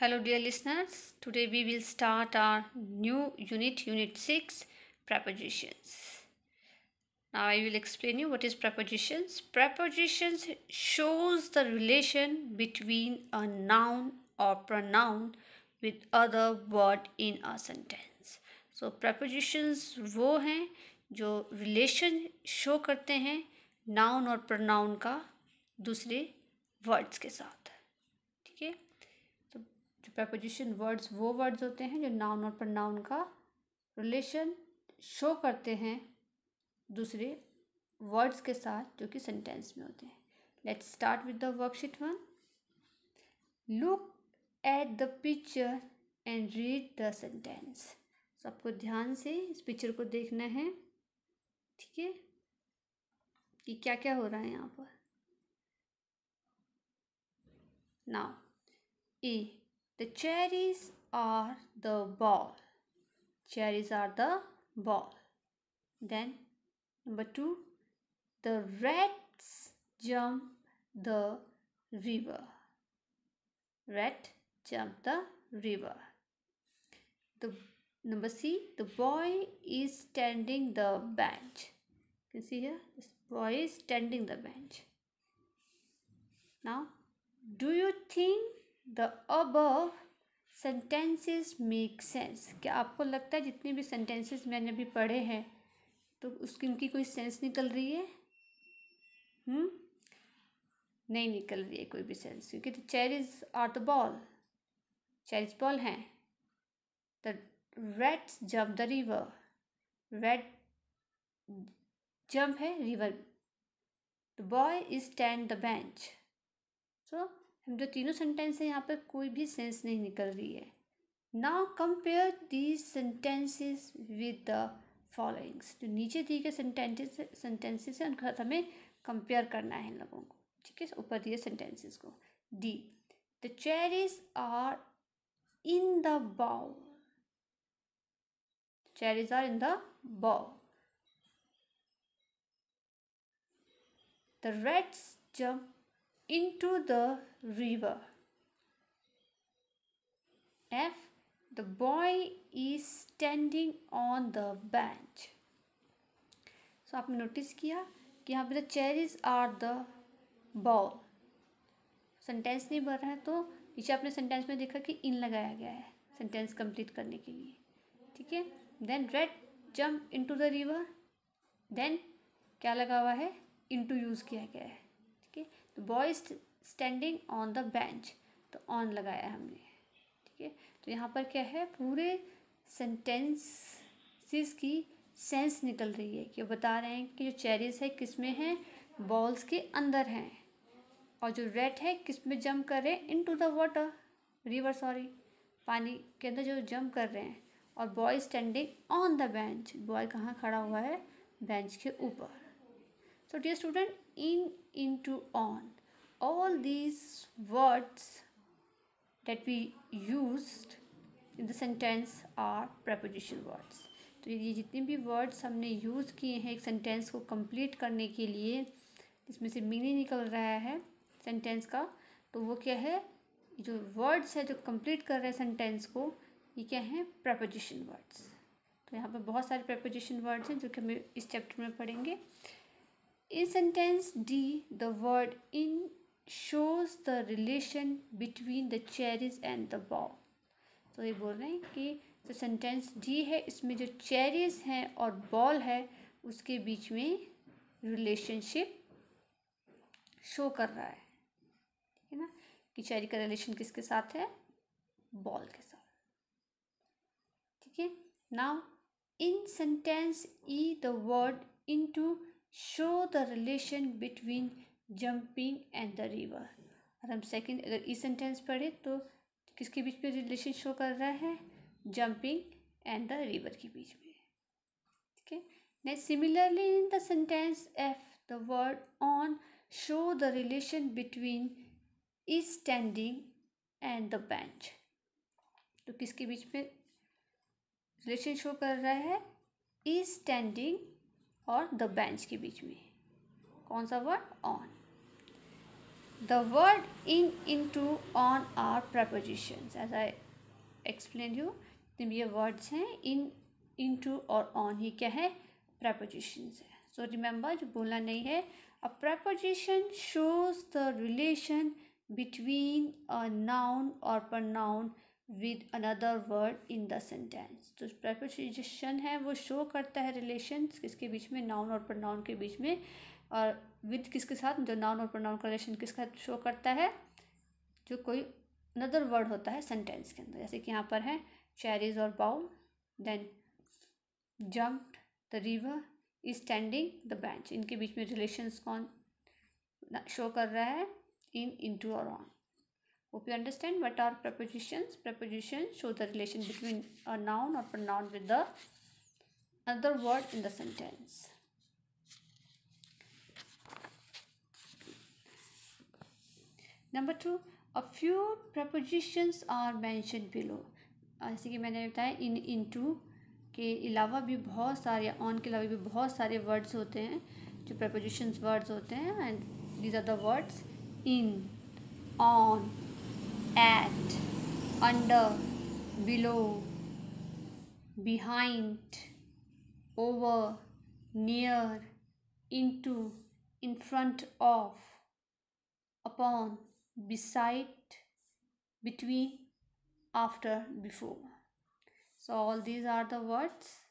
Hello, dear listeners. Today we will start our new unit, Unit 6 Prepositions. Now I will explain you what is prepositions. Prepositions shows the relation between a noun or pronoun with other word in a sentence. So prepositions वो हैं जो relation show करते हैं noun और pronoun का दूसरे words के साथ है तो जो preposition words, वो वर्ड्स होते हैं जो नाउन और pronoun का रिलेशन शो करते हैं दूसरे वर्ड्स के साथ, जो कि सेंटेंस में होते हैं। Let's start with the worksheet one look at the picture and read the sentence सबको ध्यान से इस पिक्चर को देखना है, ठीक है? कि क्या क्या हो रहा है यहाँ पर? Now A The cherries are the ball. Cherries are the ball. Then number two, the rats jump the river. Rat jump the river. The number C, the boy is standing the bench. You see here, this boy is standing the bench. Now, do you think the अब sentences make sense क्या आपको लगता है जितने भी sentences मैंने अभी पढ़े हैं तो उसकी उनकी कोई सेंस निकल रही है? हम्म? नहीं निकल रही है कोई भी सेंस क्योंकि the cherries are the bowl cherries bowl हैं। The reds jump the river red jump है river the boy is stand the bench so जो तीनों सेंटेंस है यहाँ पर कोई भी सेंस नहीं निकल रही है। Now compare these sentences with the followings जो नीचे दिए गए सेंटेंसेस सेंटेंसेस हैं, उनका हमें कंपेयर करना है इन लोगों को। ठीक है? ऊपर दिए सेंटेंसेस को। D the cherries are in the bowl cherries are in the bowl the reds jump into the river. F The boy is standing on the bench. so, आपने नोटिस किया कि यहाँ पे the cherries are the bowl sentence नहीं बन रहा है तो नीचे आपने सेंटेंस में देखा कि इन लगाया गया है सेंटेंस कंप्लीट करने के लिए. ठीक है? Then red jump into the river then क्या लगा हुआ है? इनटू यूज़ किया गया है. Boy standing on the bench तो ऑन लगाया हमने, ठीक है? तो यहाँ पर क्या है? पूरे सेंटेंसेस की सेंस निकल रही है कि वो बता रहे हैं कि जो चेरीज है, किसमें हैं? बॉल्स के अंदर हैं। और जो रेड है, किसमें जंप कर रहे हैं? Into the water river sorry पानी के अंदर जो जंप कर रहे हैं। और boy standing on the bench boy कहाँ खड़ा हुआ है? बेंच के ऊपर। So dear student in into on all these words that we used in the sentence are preposition words. तो ये जितने भी वर्ड्स हमने यूज़ किए हैं एक सेंटेंस को कंप्लीट करने के लिए जिसमें से मीनिंग निकल रहा है सेंटेंस का तो वो क्या है? जो वर्ड्स है जो कंप्लीट कर रहे हैं सेंटेंस को, ये क्या है? प्रपोजिशन वर्ड्स तो यहाँ पर बहुत सारे प्रपोजिशन वर्ड्स हैं जो कि हमें इस चैप्टर में पढ़ेंगे। In sentence D the word in shows the relation between the cherries and the ball तो ये बोल रहे हैं कि जो सेंटेंस डी है, इसमें जो चेरीज हैं और बॉल है, उसके बीच में रिलेशनशिप शो कर रहा है। ठीक है ना? कि चेरी का रिलेशन किसके साथ है? बॉल के साथ। ठीक है? Now in sentence E the word into show the relation between jumping and the river और हम सेकंड अगर ई सेंटेंस पढ़े तो किसके बीच में रिलेशन शो कर रहा है? जंपिंग एंड द रिवर के बीच में। ठीक है? Next similarly in the sentence F the word on show the relation between E standing and the bench तो किसके बीच में रिलेशन शो कर रहा है? ई स्टैंडिंग और द बेंच के बीच में। कौन सा word on the word in into on are preposition as I explain you तुम ये वर्ड्स हैं इन इन टू और ऑन ही क्या है? प्रपोजिशंस है। सो रिमेंबर जो बोलना नहीं है a preposition shows the relation between a noun और pronoun noun with another word in the sentence. तो preposition है, वो शो करता है relations, किसके बीच में नाउन और pronoun के बीच में, और विद किसके साथ, जो नाउन और प्रोनाउन का रिलेशन किसका शो करता है, जो कोई अनदर वर्ड होता है सेंटेंस के अंदर। जैसे कि यहाँ पर है चेरीज और bowl then jump the river is standing the bench इनके बीच में रिलेशंस कौन शो कर रहा है इन इनटू और on hope you understand what are prepositions preposition show the relation between a noun और pronoun with the other word in the sentence number two a few prepositions are mention below जैसे कि मैंने बताया इन इन to के अलावा भी बहुत सारे ऑन के अलावा भी बहुत सारे वर्ड्स होते हैं, जो प्रपोजिशंस वर्ड्स होते हैं and these are the words in on under below behind over near into in front of upon beside, between, after, before. So, all these are the words.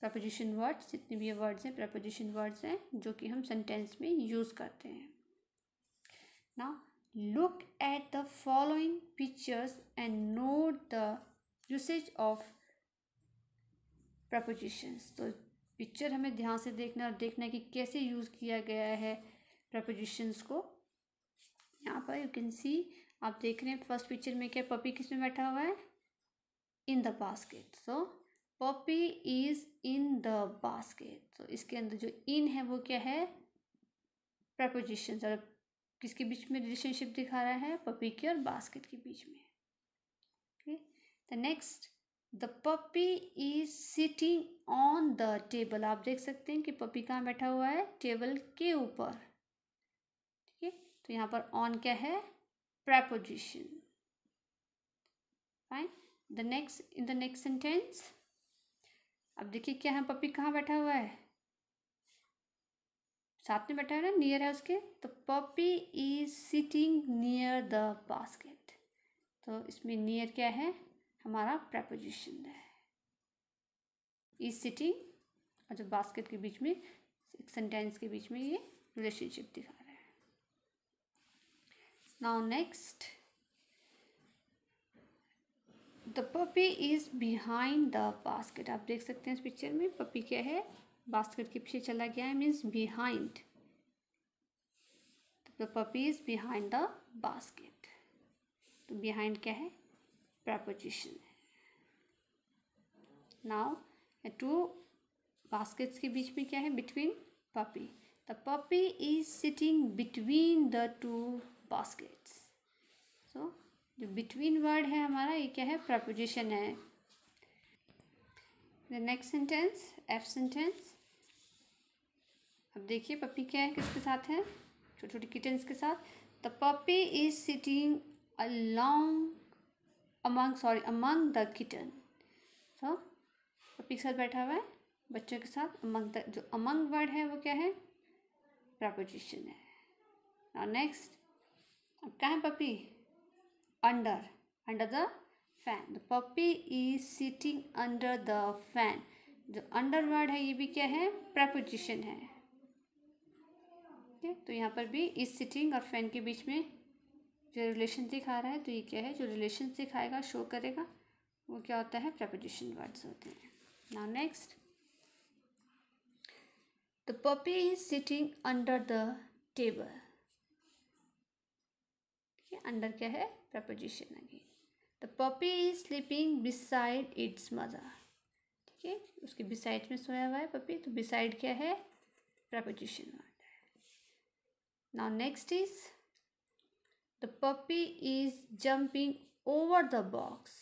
Preposition words जितने भी ये words हैं preposition words हैं, जो कि हम sentence में use करते हैं। ना look at the following pictures and note the usage of prepositions तो पिक्चर हमें ध्यान से देखना और देखना कि कैसे यूज़ किया गया है प्रपोजिशंस को। यहाँ पर यू कैन सी आप देख रहे हैं फ़र्स्ट पिक्चर में क्या पपी किसमें बैठा हुआ है? In the basket so puppy is in the basket तो इसके अंदर जो इन है वो क्या है? प्रपोजिशन और किसके बीच में रिलेशनशिप दिखा रहा है? पपी के और बास्केट के बीच में। Okay the next the puppy is sitting on the table आप देख सकते हैं कि पपी कहाँ बैठा हुआ है? टेबल के ऊपर। ठीक है? तो यहाँ पर ऑन क्या है? Preposition fine the next in the next sentence अब देखिए क्या है पपी कहाँ बैठा हुआ है? साथ में बैठा है ना नियर है उसके तो puppy is sitting near the basket तो इसमें नियर क्या है? हमारा प्रपोजिशन है। इज़ सिटिंग और जो बास्केट के बीच में, एक सेंटेंस के बीच में ये रिलेशनशिप दिखा now next the puppy is behind the basket आप देख सकते हैं इस पिक्चर में पपी क्या है? बास्केट के पीछे चला गया है means behind the puppy is behind the basket तो बिहाइंड क्या है? प्रपोजिशन है. नाउ टू बास्केट्स के बीच में क्या है? Between puppy the puppy is sitting between the two baskets so जो बिटवीन वर्ड है हमारा, ये क्या है? प्रपोजिशन है. The next sentence F sentence अब देखिए पपी क्या है, किसके साथ है? छोटी छोटी किटन्स के साथ। The puppy is sitting along among sorry among the kitten so puppy के साथ बैठा हुआ है, बच्चों के साथ अमंग द जो अमंग वर्ड है वो क्या है? प्रपोजिशन है। और नेक्स्ट अब क्या है puppy under under the fan the puppy is sitting under the fan जो अंडर वर्ड है, ये भी क्या है? प्रपोजिशन है। ठीक तो यहाँ पर भी इस सिटिंग और फ़ैन के बीच में जो रिलेशन दिखा रहा है तो ये क्या है? जो रिलेशन दिखाएगा शो करेगा, वो क्या होता है? प्रपोजिशन वर्ड्स होते हैं। Now next the puppy is sitting under the table under क्या है? Preposition again the puppy is sleeping beside its mother ठीक है? उसके बिसाइड में सोया हुआ है पपी तो बिसाइड क्या है? Preposition now next is the puppy is jumping over the box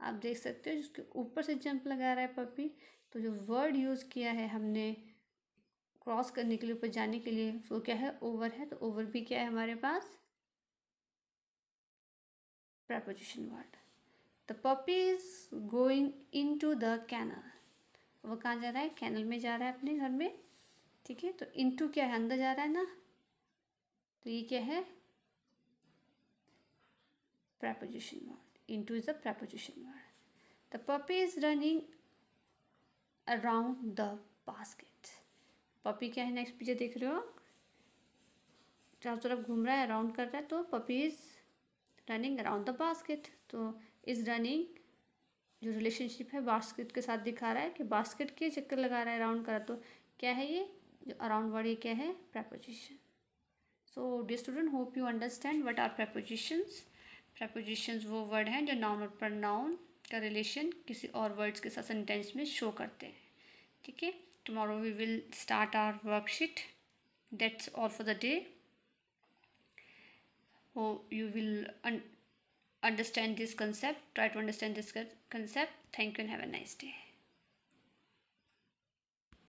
आप देख सकते हो, जिसके ऊपर से जंप लगा रहा है पपी तो जो वर्ड यूज़ किया है हमने क्रॉस करने के लिए, ऊपर जाने के लिए, वो क्या है? ओवर है तो ओवर भी क्या है हमारे पास? Preposition word the puppy is going into the canal वो कहाँ जा रहा है? कैनल में जा रहा है अपने घर में। ठीक है तो इनटू क्या है? अंदर जा रहा है ना? तो ये क्या है? Preposition word. Into is a preposition word. The puppy is running around the basket. Puppy क्या है? नेक्स्ट पीछे देख रहे हो चारों तरफ़ घूम रहा है अराउंड कर रहा है तो puppy is running around the basket तो इज़ रनिंग जो रिलेशनशिप है बास्केट के साथ दिखा रहा है कि बास्केट के चक्कर लगा रहा है अराउंड कर रहा तो क्या है ये? जो अराउंड वर्ड ये क्या है? Preposition so the student hope you understand what are prepositions prepositions वो वर्ड हैं जो नॉन और प्रनाउन का रिलेशन किसी और वर्ड्स के साथ सेंटेंस में शो करते हैं। ठीक है? Tomorrow we will start our worksheet that's all for the day hope you will understand this concept try to understand this concept thank you have a nice day